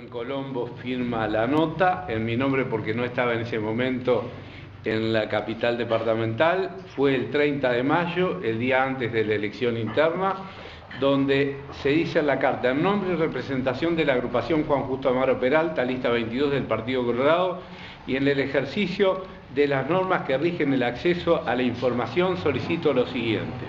Rubén Colombo firma la nota en mi nombre porque no estaba en ese momento en la capital departamental. Fue el 30 de mayo, el día antes de la elección interna, donde se dice en la carta, en nombre y representación de la agrupación Juan Justo Amaro Peralta, lista 22 del Partido Colorado, y en el ejercicio de las normas que rigen el acceso a la información, solicito lo siguiente.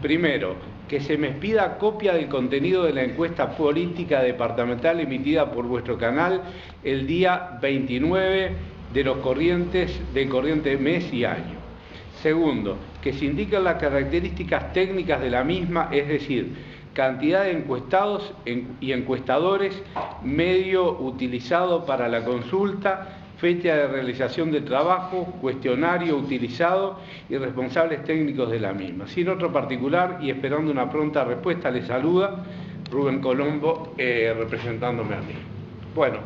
Primero, que se me pida copia del contenido de la encuesta política departamental emitida por vuestro canal el día 29 de los corrientes del corriente mes y año. Segundo, que se indiquen las características técnicas de la misma, es decir, cantidad de encuestados y encuestadores, medio utilizado para la consulta, fecha de realización del trabajo, cuestionario utilizado y responsables técnicos de la misma. Sin otro particular y esperando una pronta respuesta, le saluda Rubén Colombo eh, representándome a mí. Bueno,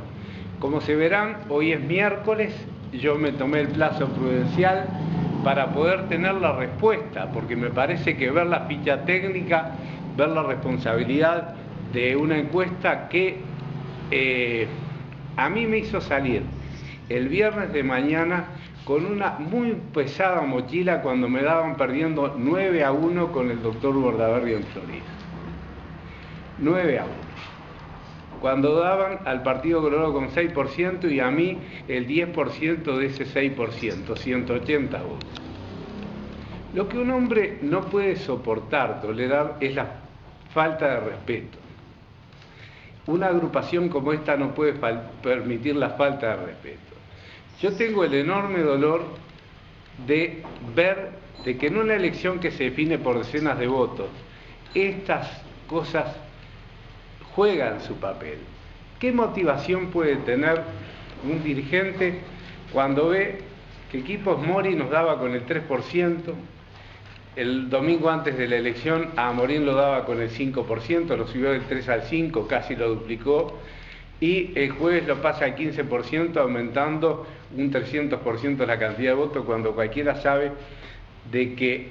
como se verán, hoy es miércoles, yo me tomé el plazo prudencial para poder tener la respuesta, porque me parece que ver la ficha técnica, ver la responsabilidad de una encuesta que eh, a mí me hizo salir el viernes de mañana con una muy pesada mochila cuando me daban perdiendo 9 a 1 con el doctor Bordaberry en Florida. 9 a 1. Cuando daban al Partido Colorado con 6% y a mí el 10% de ese 6%, 180 votos. Lo que un hombre no puede soportar, tolerar, es la falta de respeto. Una agrupación como esta no puede permitir la falta de respeto. Yo tengo el enorme dolor de ver de que en una elección que se define por decenas de votos, estas cosas juegan su papel. ¿Qué motivación puede tener un dirigente cuando ve que Equipos Mori nos daba con el 3%, el domingo antes de la elección a Morín lo daba con el 5%, lo subió del 3 al 5, casi lo duplicó, y el jueves lo pasa al 15%, aumentando un 300% la cantidad de votos, cuando cualquiera sabe de que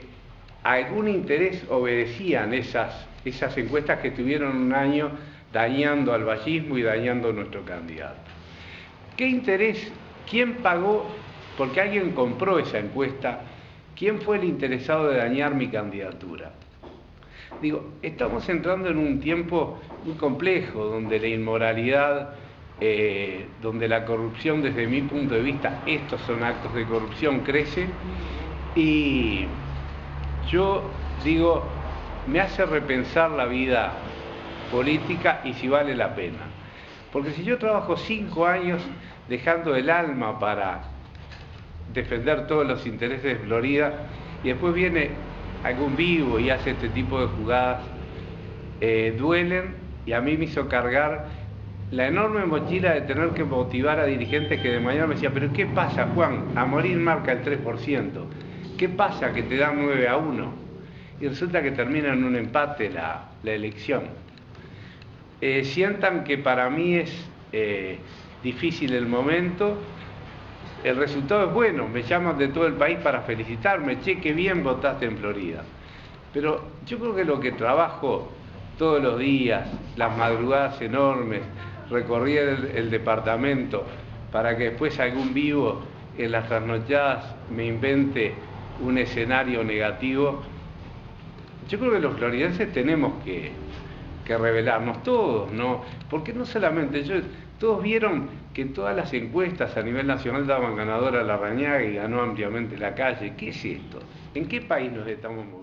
algún interés obedecían esas, esas encuestas que tuvieron un año dañando al vallismo y dañando a nuestro candidato. ¿Qué interés? ¿Quién pagó? Porque alguien compró esa encuesta. ¿Quién fue el interesado de dañar mi candidatura? Digo, estamos entrando en un tiempo muy complejo, donde la inmoralidad, eh, donde la corrupción, desde mi punto de vista, estos son actos de corrupción, crece. Y yo digo, me hace repensar la vida política y si vale la pena. Porque si yo trabajo cinco años dejando el alma para defender todos los intereses de Florida y después viene algún vivo y hace este tipo de jugadas, eh, duelen y a mí me hizo cargar la enorme mochila de tener que motivar a dirigentes que de mañana me decían, pero ¿qué pasa Juan? A morir marca el 3%. ¿Qué pasa que te dan 9 a 1? Y resulta que termina en un empate la, elección. Eh, sientan que para mí es eh, difícil el momento, el resultado es bueno, me llaman de todo el país para felicitarme, che, qué bien votaste en Florida. Pero yo creo que lo que trabajo todos los días, las madrugadas enormes, recorrer el, departamento para que después algún vivo en las trasnochadas me invente un escenario negativo, yo creo que los floridenses tenemos que, que revelarnos todos, ¿no? Porque no solamente yo, todos vieron que todas las encuestas a nivel nacional daban ganadora a la Rañaga y ganó ampliamente la calle. ¿Qué es esto? ¿En qué país nos estamos moviendo?